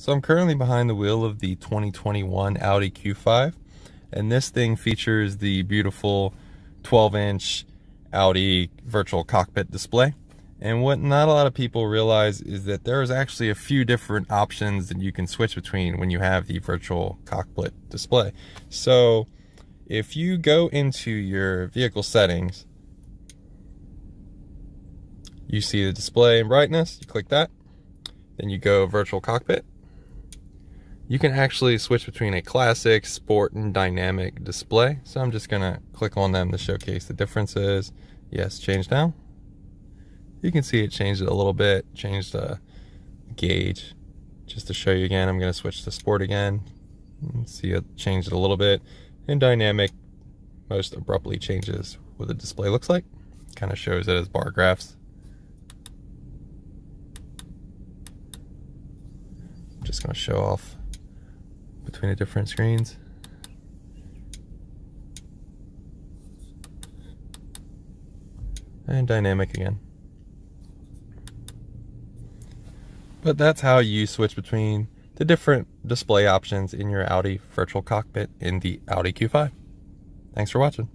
So I'm currently behind the wheel of the 2021 Audi Q5 and this thing features the beautiful 12 inch Audi virtual cockpit display. And what not a lot of people realize is that there's actually a few different options that you can switch between when you have the virtual cockpit display. So if you go into your vehicle settings, you see the display and brightness, you click that, then you go virtual cockpit, you can actually switch between a classic, sport, and dynamic display. So I'm just gonna click on them to showcase the differences. Yes, change now. You can see it changed it a little bit, changed the gauge. Just to show you again, I'm gonna switch to sport again. See it changed it a little bit. And dynamic most abruptly changes what the display looks like. Kind of shows it as bar graphs. Just gonna show off between the different screens. And dynamic again. But that's how you switch between the different display options in your Audi virtual cockpit in the Audi Q5. Thanks for watching.